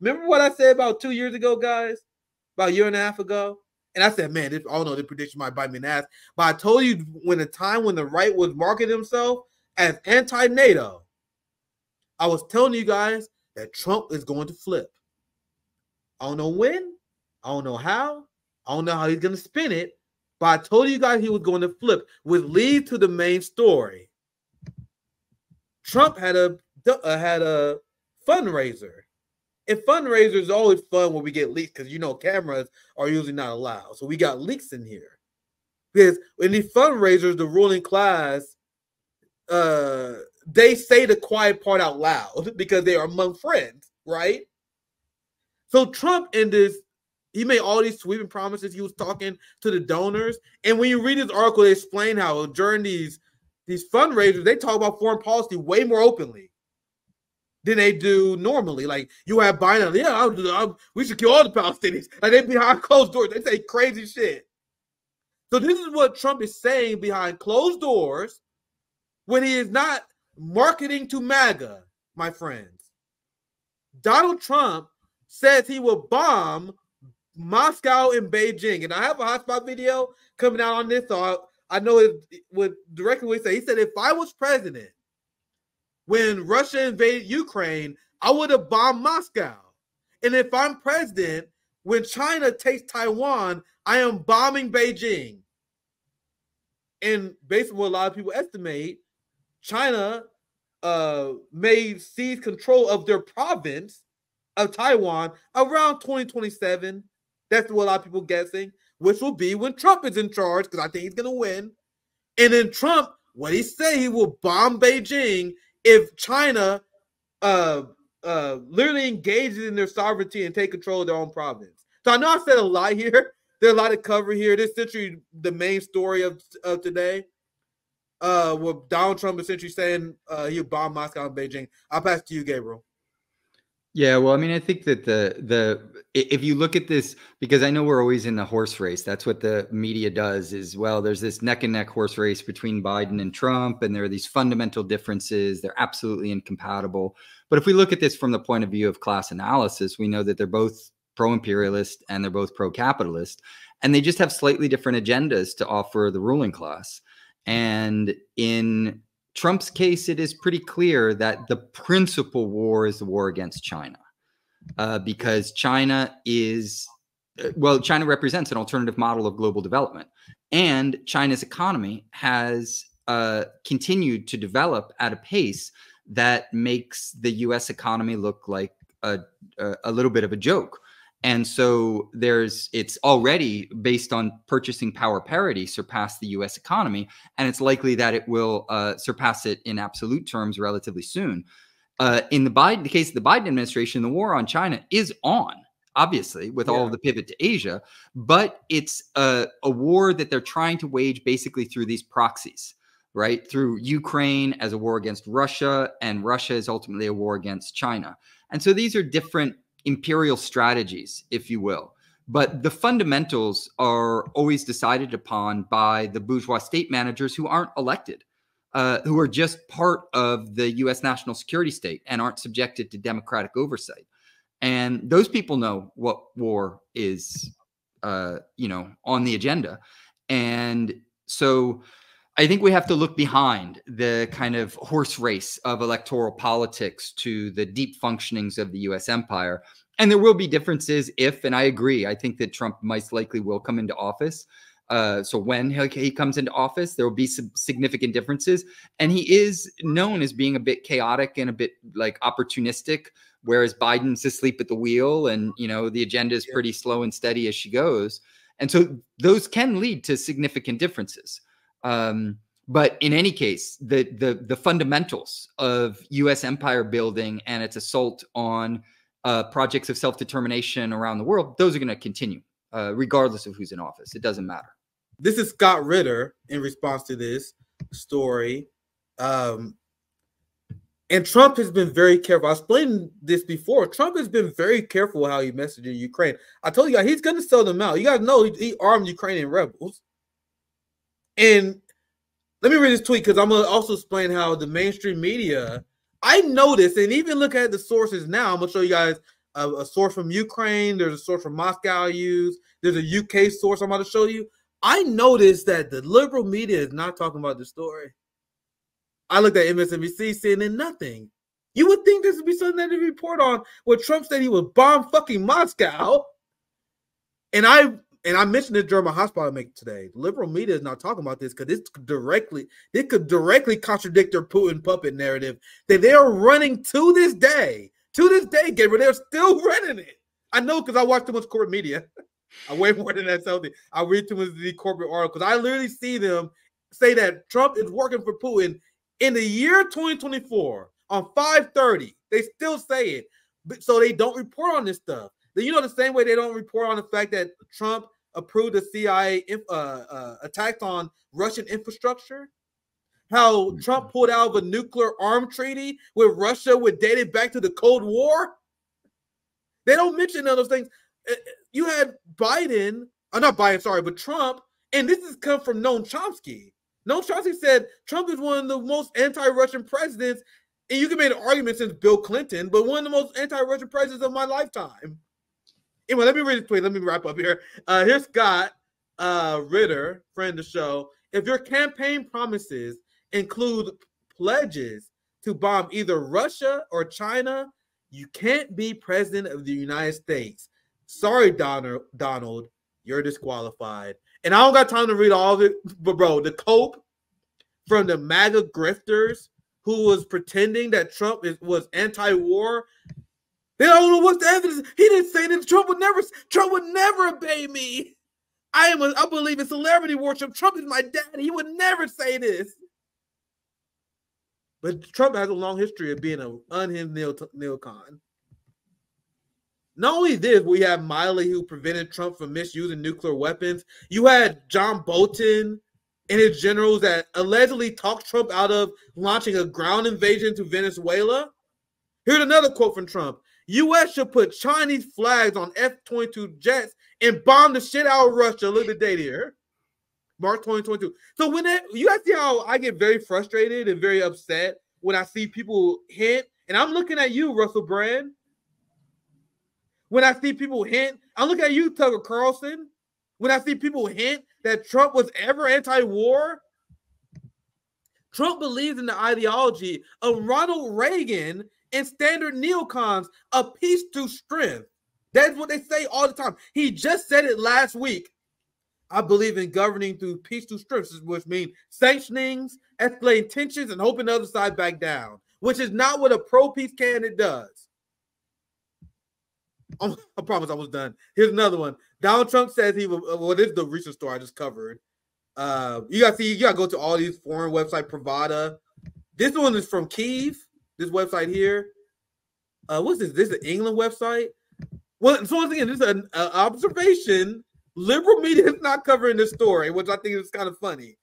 Remember what I said about two years ago, guys? About a year and a half ago? And I said, man, this, I don't know, the prediction might bite me in the ass. But I told you when the time when the right was marketing himself as anti-NATO, I was telling you guys that Trump is going to flip. I don't know when, I don't know how, I don't know how he's going to spin it, but I told you guys he was going to flip, which leads to the main story. Trump had a uh, had a fundraiser. And fundraisers are always fun when we get leaks because you know cameras are usually not allowed. So we got leaks in here. Because in these fundraisers, the ruling class uh they say the quiet part out loud because they are among friends, right? So Trump in this, he made all these sweeping promises. He was talking to the donors, and when you read this article, they explain how during these these fundraisers, they talk about foreign policy way more openly than they do normally. Like you have Biden, yeah, I'll, I'll, we should kill all the Palestinians. Like they behind closed doors, they say crazy shit. So this is what Trump is saying behind closed doors when he is not marketing to MAGA, my friends. Donald Trump says he will bomb Moscow and Beijing. And I have a hotspot video coming out on this, so I, I know it would directly say. He said, if I was president, when Russia invaded Ukraine, I would have bombed Moscow. And if I'm president, when China takes Taiwan, I am bombing Beijing. And based on what a lot of people estimate, China uh, may seize control of their province of Taiwan around 2027. That's what a lot of people guessing, which will be when Trump is in charge, because I think he's gonna win. And then Trump, what he say he will bomb Beijing if China uh uh literally engages in their sovereignty and take control of their own province. So I know I said a lot here. There's a lot of cover here. This is essentially the main story of, of today. Uh, with Donald Trump essentially saying uh, he'll bomb Moscow and Beijing. I'll pass to you, Gabriel. Yeah, well, I mean, I think that the the if you look at this, because I know we're always in the horse race. That's what the media does. Is well, there's this neck and neck horse race between Biden and Trump, and there are these fundamental differences. They're absolutely incompatible. But if we look at this from the point of view of class analysis, we know that they're both pro-imperialist and they're both pro-capitalist, and they just have slightly different agendas to offer the ruling class. And in Trump's case, it is pretty clear that the principal war is the war against China, uh, because China is, uh, well, China represents an alternative model of global development. And China's economy has uh, continued to develop at a pace that makes the US economy look like a, a, a little bit of a joke. And so there's it's already based on purchasing power parity surpassed the U.S. economy, and it's likely that it will uh, surpass it in absolute terms relatively soon. Uh, in the Biden the case of the Biden administration, the war on China is on, obviously, with yeah. all of the pivot to Asia, but it's a, a war that they're trying to wage basically through these proxies right? Through Ukraine as a war against Russia, and Russia is ultimately a war against China. And so these are different imperial strategies, if you will. But the fundamentals are always decided upon by the bourgeois state managers who aren't elected, uh, who are just part of the US national security state and aren't subjected to democratic oversight. And those people know what war is, uh, you know, on the agenda. And so I think we have to look behind the kind of horse race of electoral politics to the deep functionings of the US empire. And there will be differences if, and I agree, I think that Trump most likely will come into office. Uh, so when he, he comes into office, there will be some significant differences. And he is known as being a bit chaotic and a bit like opportunistic, whereas Biden's asleep at the wheel and, you know, the agenda is pretty slow and steady as she goes. And so those can lead to significant differences. Um, but in any case, the the the fundamentals of U.S. empire building and its assault on uh, projects of self determination around the world, those are going to continue, uh, regardless of who's in office. It doesn't matter. This is Scott Ritter in response to this story. Um, and Trump has been very careful. I explained this before. Trump has been very careful how he messages Ukraine. I told you guys he's going to sell them out. You guys know he, he armed Ukrainian rebels. And let me read this tweet because I'm gonna also explain how the mainstream media. I noticed, and even look at the sources now. I'm gonna show you guys a, a source from Ukraine. There's a source from Moscow I use. There's a UK source I'm about to show you. I noticed that the liberal media is not talking about the story. I looked at MSNBC, CNN, nothing. You would think this would be something that they report on where Trump said he was bomb fucking Moscow. And I and I mentioned it during my hospital make today. Liberal media is not talking about this because it's directly it could directly contradict their Putin puppet narrative that they are running to this day. To this day, Gabriel, they're still running it. I know because I watch too much corporate media. I way more than that something. I read too much of the corporate articles. I literally see them say that Trump is working for Putin in the year 2024 on 5:30. They still say it, so they don't report on this stuff. You know, the same way they don't report on the fact that Trump approved the CIA uh, uh, attacks on Russian infrastructure. How Trump mm-hmm. pulled out of a nuclear arm treaty with Russia, would dated back to the Cold War. They don't mention none of those things. Uh, uh, you had Biden, uh, not Biden, sorry, but Trump, and this has come from Noam Chomsky. Noam Chomsky said Trump is one of the most anti-Russian presidents, and you can make an argument since Bill Clinton, but one of the most anti-Russian presidents of my lifetime. Anyway, let me read this tweet. Let me wrap up here. Uh, here's Scott uh, Ritter, friend of the show. If your campaign promises include pledges to bomb either Russia or China, you can't be president of the United States. Sorry, Donald. Donald, you're disqualified. And I don't got time to read all of it, but bro, the cope from the MAGA grifters who was pretending that Trump is, was anti-war they don't know what's the evidence. He didn't say that Trump would never Trump would never obey me. I am a, I believe in celebrity worship. Trump is my daddy. He would never say this. But Trump has a long history of being an unhinged neo, neocon. Not only this, we have Milley who prevented Trump from misusing nuclear weapons. You had John Bolton and his generals that allegedly talked Trump out of launching a ground invasion to Venezuela. Here's another quote from Trump. U.S. should put Chinese flags on F-22 jets and bomb the shit out of Russia. Look at the date here. March 2022. So when that you guys see how I get very frustrated and very upset when I see people hint, and I'm looking at you, Russell Brand. When I see people hint, I'm looking at you, Tucker Carlson. When I see people hint that Trump was ever anti-war, Trump believes in the ideology of Ronald Reagan and standard neocons a peace to strength. That's what they say all the time. He just said it last week. I believe in governing through peace to strength, which means sanctionings, escalating tensions, and hoping the other side back down, which is not what a pro-peace candidate does. Oh, I promise I was done. Here's another one. Donald Trump says he will. Well, this is the recent story I just covered. Uh, you gotta see. You gotta go to all these foreign website Pravda. This one is from Kiev this website here. Uh, what's this? This is an England website. Well, so once again, this is an uh, observation. Liberal media is not covering this story, which I think is kind of funny.